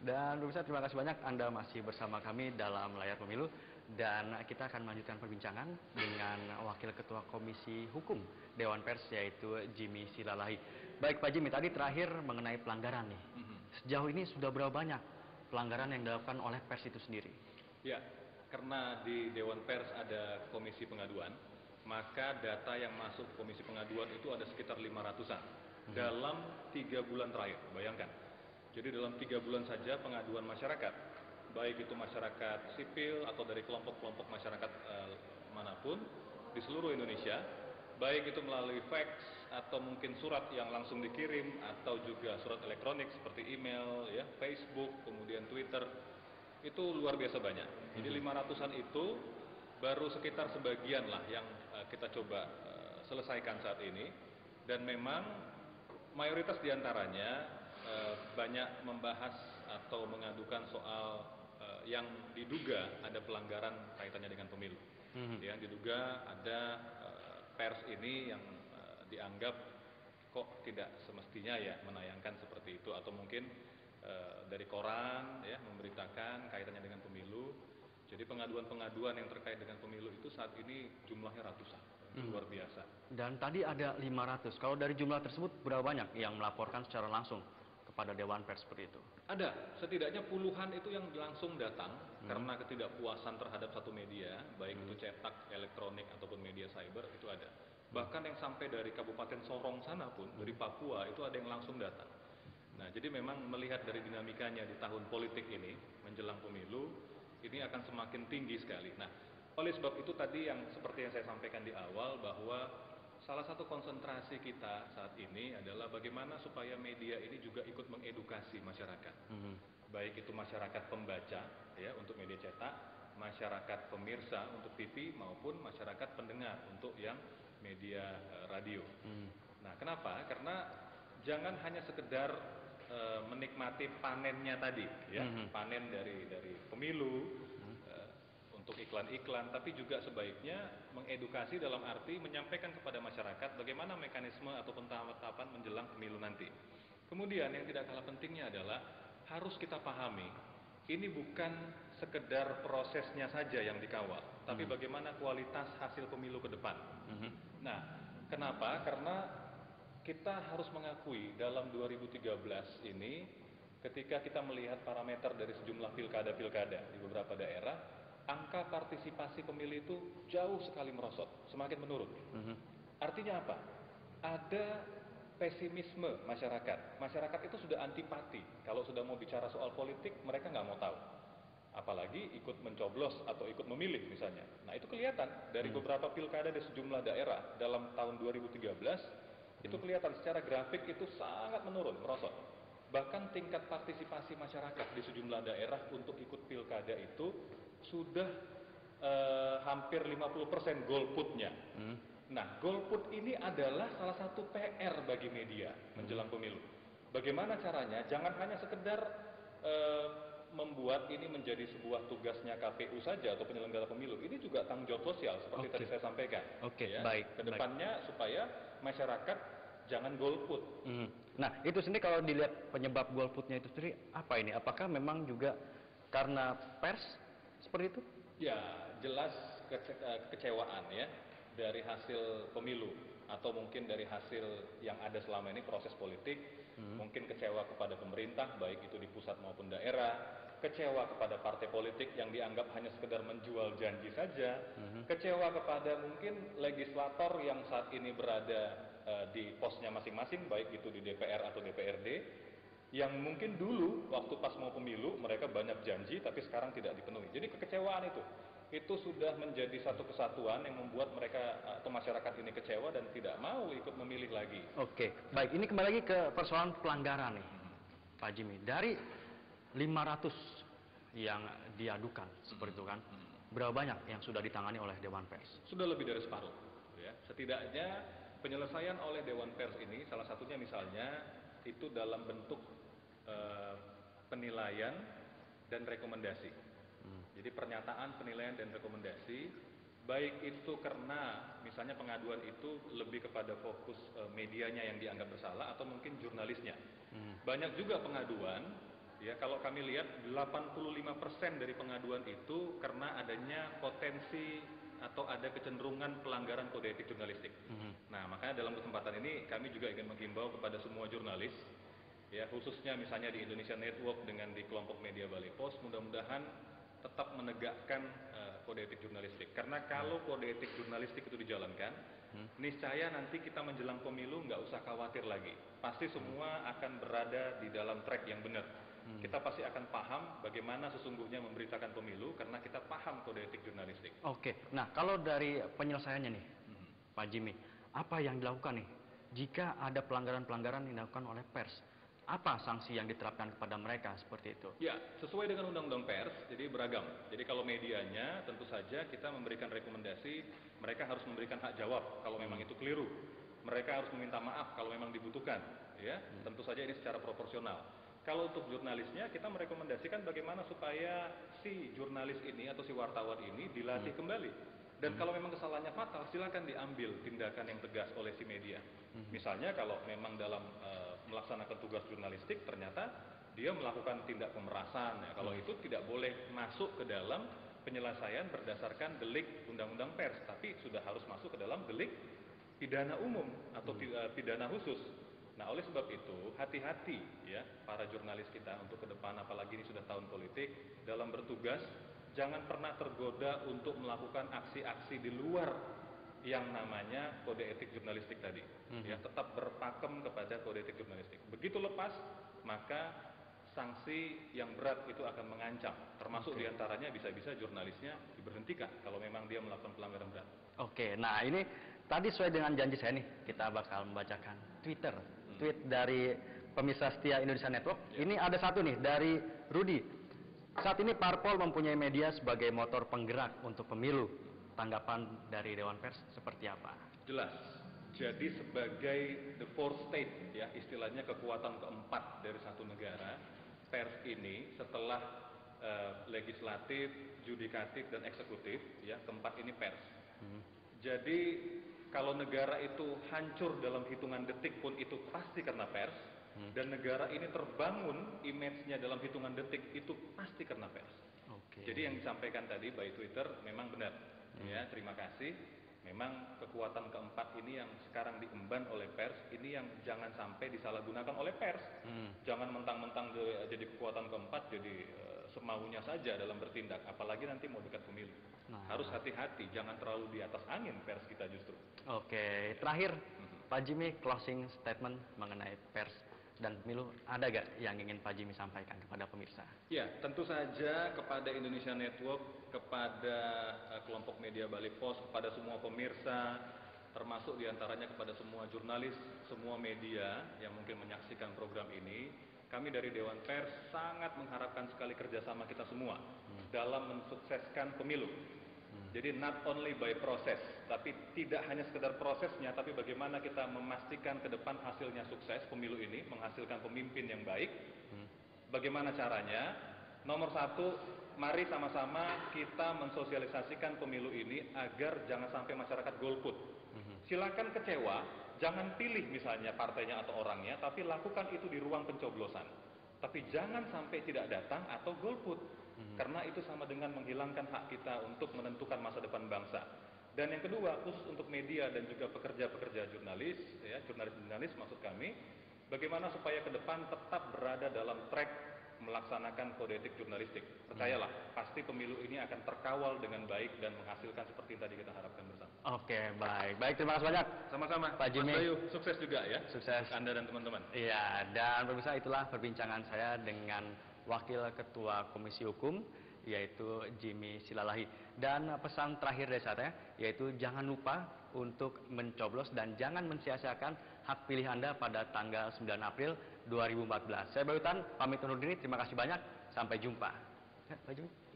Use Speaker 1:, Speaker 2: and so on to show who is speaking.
Speaker 1: Dan pemirsa terima kasih banyak Anda masih bersama kami dalam layar pemilu dan kita akan melanjutkan perbincangan dengan Wakil Ketua Komisi Hukum Dewan Pers yaitu Jimmy Silalahi. Baik Pak Jimmy, tadi terakhir mengenai pelanggaran nih. Sejauh ini sudah berapa banyak pelanggaran yang dilakukan oleh pers itu sendiri?
Speaker 2: Ya, karena di Dewan Pers ada komisi pengaduan, maka data yang masuk komisi pengaduan itu ada sekitar 500-an dalam tiga bulan terakhir, bayangkan. Jadi dalam tiga bulan saja pengaduan masyarakat, baik itu masyarakat sipil atau dari kelompok-kelompok masyarakat eh, mana pun di seluruh Indonesia, baik itu melalui fax atau mungkin surat yang langsung dikirim atau juga surat elektronik seperti email, ya, Facebook, kemudian Twitter, itu luar biasa banyak. Jadi 500-an itu baru sekitar sebagian lah yang eh, kita coba eh, selesaikan saat ini dan memang mayoritas di antaranya banyak membahas atau mengadukan soal eh, yang diduga ada pelanggaran kaitannya dengan pemilu.
Speaker 1: Mhm.
Speaker 2: Yang diduga ada eh, pers ini yang eh, dianggap kok tidak semestinya ya menayangkan seperti itu atau mungkin eh, dari koran ya memberitakan kaitannya dengan pemilu. Jadi pengaduan-pengaduan yang terkait dengan pemilu itu saat ini jumlahnya ratusan,
Speaker 1: Mhm.
Speaker 2: luar biasa.
Speaker 1: Dan tadi ada 500. Kalau dari jumlah tersebut berapa banyak yang melaporkan secara langsung kepada Dewan Pers seperti itu?
Speaker 2: Ada, setidaknya puluhan itu yang langsung datang karena ketidakpuasan terhadap satu media, baik itu cetak, elektronik ataupun media cyber itu ada. Bahkan yang sampai dari Kabupaten Sorong sana pun, dari Papua itu ada yang langsung datang. Nah, jadi memang melihat dari dinamikanya di tahun politik ini menjelang pemilu, ini akan semakin tinggi sekali. Nah, oleh sebab itu tadi yang seperti yang saya sampaikan di awal bahwa salah satu konsentrasi kita saat ini adalah bagaimana supaya media ini juga ikut mengedukasi masyarakat.
Speaker 1: Mhm.
Speaker 2: Baik itu masyarakat pembaca ya untuk media cetak, masyarakat pemirsa untuk TV maupun masyarakat pendengar untuk yang media eh, radio.
Speaker 1: Mhm.
Speaker 2: Nah, kenapa? Karena jangan hanya sekedar eh, menikmati panennya tadi, ya,
Speaker 1: Mhm.
Speaker 2: panen dari dari pemilu untuk iklan-iklan, tapi juga sebaiknya mengedukasi dalam arti menyampaikan kepada masyarakat bagaimana mekanisme ataupun tahapan menjelang pemilu nanti. Kemudian yang tidak kalah pentingnya adalah harus kita pahami ini bukan sekedar prosesnya saja yang dikawal, tapi bagaimana kualitas hasil pemilu ke depan.
Speaker 1: Mhm.
Speaker 2: Nah, kenapa? Karena kita harus mengakui dalam 2013 ini ketika kita melihat parameter dari sejumlah pilkada-pilkada di beberapa daerah, angka partisipasi pemilih itu jauh sekali merosot, semakin menurun.
Speaker 1: Mhm.
Speaker 2: Artinya apa? Ada pesimisme masyarakat. Masyarakat itu sudah antipati. Kalau sudah mau bicara soal politik, mereka nggak mau tahu. Apalagi ikut mencoblos atau ikut memilih misalnya. Nah itu kelihatan dari beberapa pilkada di sejumlah daerah dalam tahun 2013 itu kelihatan secara grafik itu sangat menurun, merosot. Bahkan tingkat partisipasi masyarakat di sejumlah daerah untuk ikut pilkada itu sudah eh, hampir 50% golputnya.
Speaker 1: Mhm.
Speaker 2: Nah, golput ini adalah salah satu PR bagi media menjelang pemilu. Bagaimana caranya? Jangan hanya sekedar eh, membuat ini menjadi sebuah tugasnya KPU saja atau penyelenggara pemilu. Ini juga tanggung jawab sosial seperti
Speaker 1: Oke.
Speaker 2: tadi saya sampaikan.
Speaker 1: Oke,
Speaker 2: Ya,
Speaker 1: baik,
Speaker 2: Ke depannya supaya masyarakat jangan golput.
Speaker 1: Mhm. Nah, itu sendiri kalau dilihat penyebab golputnya itu sendiri apa ini? Apakah memang juga karena pers seperti itu?
Speaker 2: Ya, jelas kece- eh, kekecewaan ya dari hasil pemilu atau mungkin dari hasil yang ada selama ini proses politik, mungkin kecewa kepada pemerintah baik itu di pusat maupun daerah, kecewa kepada partai politik yang dianggap hanya sekedar menjual janji saja, kecewa kepada mungkin legislator yang saat ini berada eh, di posnya masing-masing baik itu di DPR atau DPRD yang mungkin dulu waktu pas mau pemilu mereka banyak janji tapi sekarang tidak dipenuhi. Jadi kekecewaan itu itu sudah menjadi satu kesatuan yang membuat mereka atau masyarakat ini kecewa dan tidak mau ikut memilih lagi.
Speaker 1: Oke, baik. Ini kembali lagi ke persoalan pelanggaran nih, Pak Jimmy. Dari 500 yang diadukan seperti itu kan, berapa banyak yang sudah ditangani oleh Dewan Pers?
Speaker 2: Sudah lebih dari separuh. Ya. Setidaknya penyelesaian oleh Dewan Pers ini salah satunya misalnya itu dalam bentuk eh, penilaian dan rekomendasi.
Speaker 1: Hmm.
Speaker 2: Jadi pernyataan, penilaian dan rekomendasi baik itu karena misalnya pengaduan itu lebih kepada fokus eh, medianya yang dianggap bersalah atau mungkin jurnalisnya.
Speaker 1: Hmm.
Speaker 2: Banyak juga pengaduan ya kalau kami lihat 85% dari pengaduan itu karena adanya potensi atau ada kecenderungan pelanggaran kode etik jurnalistik. Nah, makanya dalam kesempatan ini kami juga ingin menghimbau kepada semua jurnalis ya khususnya misalnya di Indonesia Network dengan di kelompok media Bali Pos mudah-mudahan tetap menegakkan uh, kode etik jurnalistik. Karena kalau kode etik jurnalistik itu dijalankan hmm. niscaya nanti kita menjelang pemilu nggak usah khawatir lagi. Pasti semua akan berada di dalam track yang benar. Hmm. kita pasti akan paham bagaimana sesungguhnya memberitakan pemilu karena kita paham kode etik jurnalistik.
Speaker 1: Oke nah kalau dari penyelesaiannya nih hmm. Pak Jimmy apa yang dilakukan nih? Jika ada pelanggaran-pelanggaran yang dilakukan oleh pers apa sanksi yang diterapkan kepada mereka seperti itu?
Speaker 2: Ya, sesuai dengan Undang-Undang Pers, jadi beragam. Jadi kalau medianya tentu saja kita memberikan rekomendasi, mereka harus memberikan hak jawab kalau memang itu keliru. Mereka harus meminta maaf kalau memang dibutuhkan, ya. Hmm. Tentu saja ini secara proporsional. Kalau untuk jurnalisnya kita merekomendasikan bagaimana supaya si jurnalis ini atau si wartawan ini dilatih hmm. kembali dan kalau memang kesalahannya fatal, silakan diambil tindakan yang tegas oleh si media. Mhm. Misalnya kalau memang dalam uh, melaksanakan tugas jurnalistik ternyata dia melakukan tindak pemerasan, ya, kalau mhm. itu tidak boleh masuk ke dalam penyelesaian berdasarkan delik undang-undang pers, tapi sudah harus masuk ke dalam delik pidana umum atau hmm. pidana khusus. Nah, oleh sebab itu, hati-hati ya para jurnalis kita untuk ke depan apalagi ini sudah tahun politik dalam bertugas jangan pernah tergoda untuk melakukan aksi-aksi di luar yang namanya kode etik jurnalistik tadi. Mm -hmm. Ya, tetap berpakem kepada kode etik jurnalistik. Begitu lepas, maka sanksi yang berat itu akan mengancam. Termasuk okay. di antaranya bisa-bisa jurnalisnya diberhentikan kalau memang dia melakukan pelanggaran berat.
Speaker 1: Oke, nah ini tadi sesuai dengan janji saya nih, kita bakal membacakan Twitter, hmm. tweet dari pemirsa setia Indonesia Network. Ya. Ini ada satu nih dari Rudi. Saat ini parpol mempunyai media sebagai motor penggerak untuk pemilu. Tanggapan dari Dewan Pers seperti apa?
Speaker 2: Jelas. Jadi sebagai the fourth state, ya istilahnya kekuatan keempat dari satu negara, pers ini setelah uh, legislatif, judikatif dan eksekutif, ya keempat ini pers. Hmm. Jadi kalau negara itu hancur dalam hitungan detik pun itu pasti karena pers hmm. dan negara ini terbangun image-nya dalam hitungan detik itu pasti karena pers. Okay. Jadi yang disampaikan tadi by Twitter memang benar. Hmm. Ya, terima kasih. Memang kekuatan keempat ini yang sekarang diemban oleh pers ini yang jangan sampai disalahgunakan oleh pers. Hmm. Jangan mentang-mentang jadi kekuatan keempat jadi uh, semaunya saja dalam bertindak apalagi nanti mau dekat pemilu. Nah. Harus hati-hati, jangan terlalu di atas angin pers kita justru.
Speaker 1: Oke, terakhir hmm. Pak Jimmy closing statement mengenai pers dan pemilu ada gak yang ingin Pak Jimmy sampaikan kepada pemirsa?
Speaker 2: Ya, tentu saja kepada Indonesia Network, kepada uh, kelompok media Bali Pos, kepada semua pemirsa, termasuk di antaranya kepada semua jurnalis, semua media yang mungkin menyaksikan program ini, kami dari Dewan Pers sangat mengharapkan sekali kerjasama kita semua hmm. dalam mensukseskan pemilu jadi not only by proses, tapi tidak hanya sekedar prosesnya, tapi bagaimana kita memastikan ke depan hasilnya sukses pemilu ini, menghasilkan pemimpin yang baik. Hmm. Bagaimana caranya? Nomor satu, mari sama-sama kita mensosialisasikan pemilu ini agar jangan sampai masyarakat golput. Hmm. Silakan kecewa, jangan pilih misalnya partainya atau orangnya, tapi lakukan itu di ruang pencoblosan. Tapi jangan sampai tidak datang atau golput. Hmm. Karena itu sama dengan menghilangkan hak kita untuk menentukan masa depan bangsa. Dan yang kedua, khusus untuk media dan juga pekerja-pekerja jurnalis, ya, jurnalis-jurnalis maksud kami, bagaimana supaya ke depan tetap berada dalam track melaksanakan kode etik jurnalistik. Percayalah, hmm. pasti pemilu ini akan terkawal dengan baik dan menghasilkan seperti yang tadi kita harapkan bersama.
Speaker 1: Oke, baik. Baik, terima kasih banyak.
Speaker 2: Sama-sama. Pak Jimmy. Bayu, sukses juga ya.
Speaker 1: Sukses.
Speaker 2: Anda dan teman-teman.
Speaker 1: Iya, dan pemirsa itulah perbincangan saya dengan Wakil Ketua Komisi Hukum yaitu Jimmy Silalahi. Dan pesan terakhir dari saya yaitu jangan lupa untuk mencoblos dan jangan mensia-siakan hak pilih Anda pada tanggal 9 April 2014. Saya Bayutan, pamit undur diri. Terima kasih banyak. Sampai jumpa. Pak Jimmy.